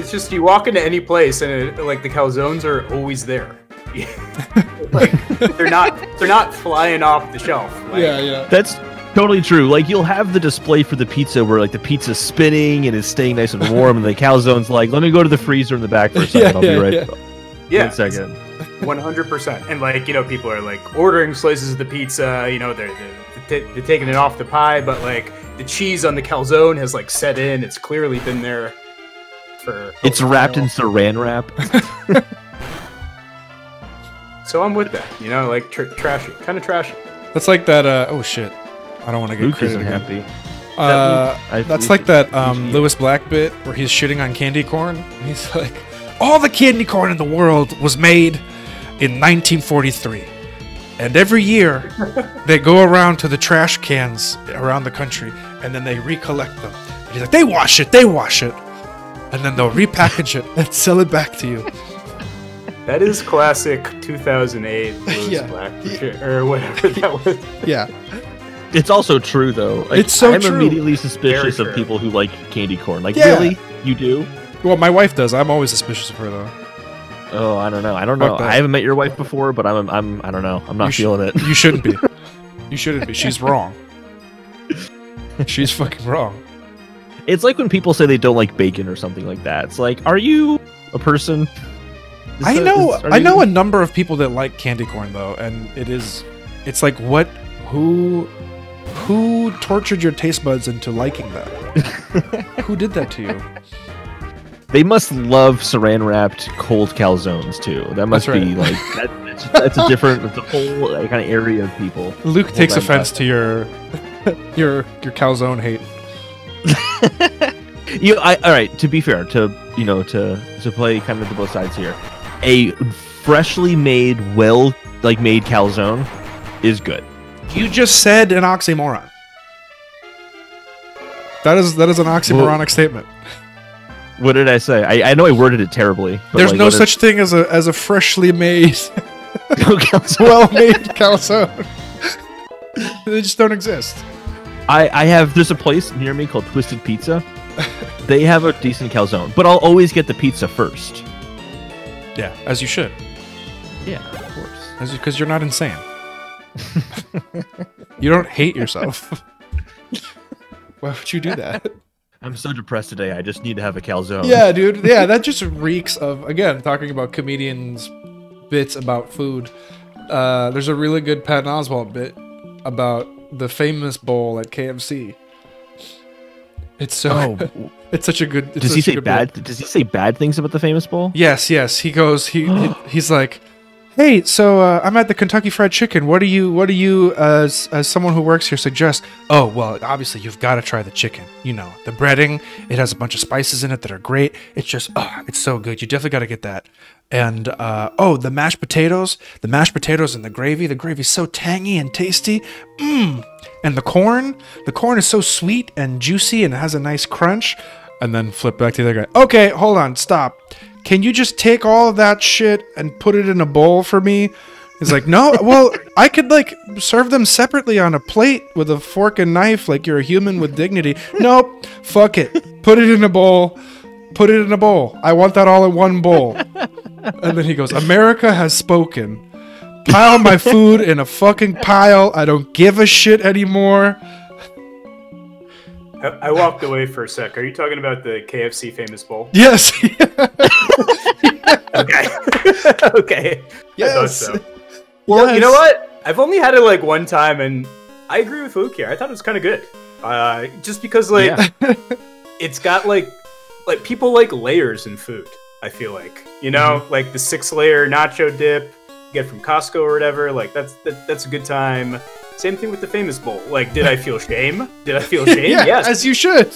it's just you walk into any place and it, like the calzones are always there. like they're not they're not flying off the shelf. Like, yeah, yeah. That's totally true. Like you'll have the display for the pizza where like the pizza's spinning and is staying nice and warm, and the calzone's like, "Let me go to the freezer in the back for a second. Yeah, I'll be yeah, right. yeah. yeah, One second. One hundred percent. And like you know, people are like ordering slices of the pizza. You know, they're they're, they're taking it off the pie, but like the cheese on the calzone has like set in. It's clearly been there for. It's wrapped in while. saran wrap. So I'm with that. You know, like tr- trashy, kind of trashy. That's like that. Uh, oh shit! I don't want to get Luke crazy again. happy. Uh, I- that's Luke- like that um, Luke- Lewis Black bit where he's shitting on candy corn. He's like, all the candy corn in the world was made in 1943, and every year they go around to the trash cans around the country and then they recollect them. And he's like, they wash it, they wash it, and then they'll repackage it and sell it back to you. That is classic 2008 Lewis Yeah. Black for or whatever that was. Yeah, It's also true though. Like, It's so I'm true. immediately suspicious of people who like candy corn. Like, Yeah. really? You do? well, my wife does. I'm always suspicious of her though. Oh, I don't know. I don't know. I haven't met your wife before, but I'm I'm I don't know. I'm not You sh- feeling it. You shouldn't be. You shouldn't be. She's wrong. She's fucking wrong. It's like when people say they don't like bacon or something like that. It's like, are you a person? Is I that- know is- I you- know a number of people that like candy corn though, and it is it's like what who who tortured your taste buds into liking that? who did that to you? They must love saran wrapped cold calzones too. That must That's be like that, that's, that's a different, it's a whole uh, like, kind of area of people. Luke takes offense to your your your calzone hate. You, I, all right. To be fair, to you know, to to play kind of the both sides here, a freshly made, well like made calzone is good. You just said an oxymoron. That is that is an oxymoronic statement. What did I say? I, I know I worded it terribly. But There's like, no what is- such thing as a as a freshly made, well made calzone. they just don't exist. I, I have there's a place near me called Twisted Pizza. they have a decent calzone, but I'll always get the pizza first. Yeah, as you should, Yeah, of course. as because you're not insane. you don't hate yourself. Why would you do that? I'm so depressed today. I just need to have a calzone. Yeah, dude. Yeah, that just reeks of again talking about comedians' bits about food. Uh, there's a really good Patton Oswalt bit about the famous bowl at KFC. It's so Oh, it's such a good. It's does he say bad? bit. Does he say bad things about the famous bowl? Yes, yes. He goes. He he- he's like, hey, so uh, I'm at the Kentucky Fried Chicken. What do you what do you as as someone who works here suggest? Oh well, obviously you've got to try the chicken. You know the breading. It has a bunch of spices in it that are great. It's just oh, it's so good. You definitely got to get that. And uh, oh, the mashed potatoes, the mashed potatoes and the gravy. The gravy's so tangy and tasty. Mmm. And the corn, the corn is so sweet and juicy and it has a nice crunch. And then flip back to the other guy. Okay, hold on, stop. Can you just take all of that shit and put it in a bowl for me? He's like, no, well, I could like serve them separately on a plate with a fork and knife, like you're a human with dignity. Nope, fuck it. Put it in a bowl. Put it in a bowl. I want that all in one bowl. And then he goes, America has spoken. Pile my food in a fucking pile. I don't give a shit anymore. I, I walked away for a sec. Are you talking about the KFC famous bowl? Yes. Okay. okay. I thought yes. so. Well, you know what? I've only had it like one time, and I agree with Luke here. I thought it was kind of good. Uh, just because like Yeah. it's got like like people like layers in food. I feel like you know, Mm-hmm. like the six layer nacho dip you get from Costco or whatever. Like that's that, that's a good time. Same thing with the famous bowl. Like, did I feel shame? Did I feel shame? yeah, yes. as you should.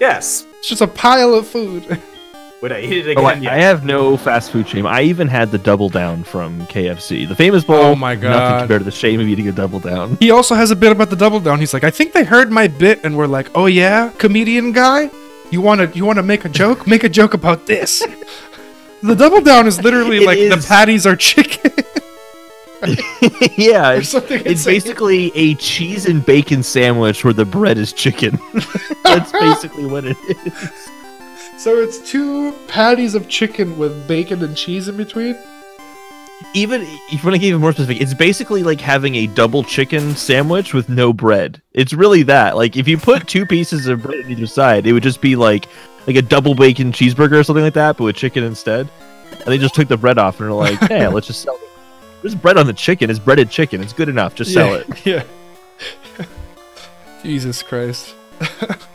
yes. It's just a pile of food. Would I eat it Oh, I, again? I have no fast food shame. I even had the double down from KFC. The famous bowl. Oh my god. Nothing compared to the shame of eating a double down. He also has a bit about the double down. He's like, I think they heard my bit and were like, "Oh yeah, comedian guy, you want to you want to make a joke? Make a joke about this." the double down is literally It like the patties are chicken yeah, it's, it's basically a cheese and bacon sandwich where the bread is chicken. That's basically what it is. So it's two patties of chicken with bacon and cheese in between. Even if you want to get even more specific, it's basically like having a double chicken sandwich with no bread. It's really that. Like if you put two pieces of bread on either side, it would just be like like a double bacon cheeseburger or something like that, but with chicken instead. And they just took the bread off and are like, "Hey, let's just sell it." There's bread on the chicken. It's breaded chicken. It's good enough. Just sell yeah, it. Yeah. Jesus Christ.